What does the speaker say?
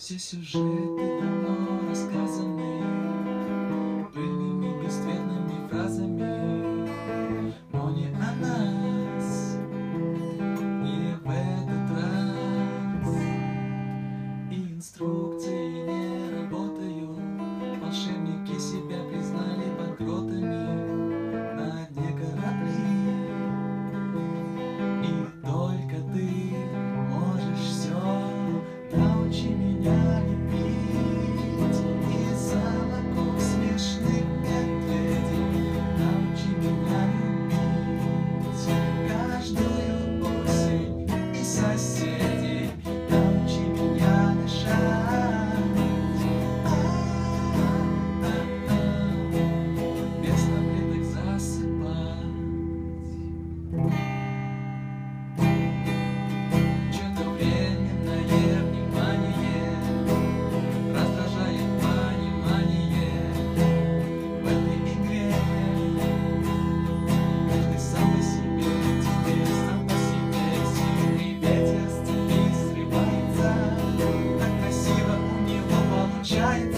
Все сюжеты давно рассказаны Пыльными бесцветными фразами Но не о нас Не в этот раз. И инструкции giant.